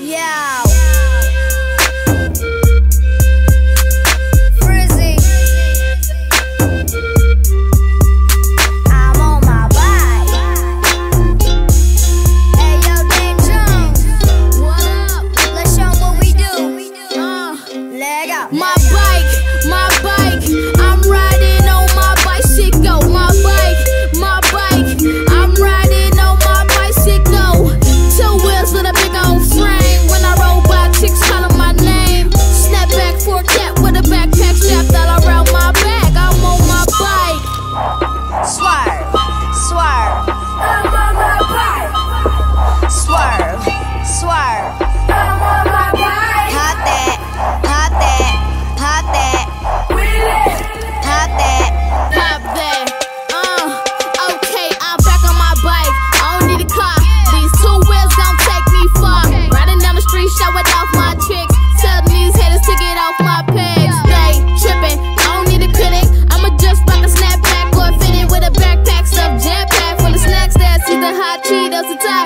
Yeah. Frizzy. I'm on my bike. Hey, yo, Dan Jones, what up? Let's show what we do. Uh, leg up, my bike. Swerve, fit it a backpack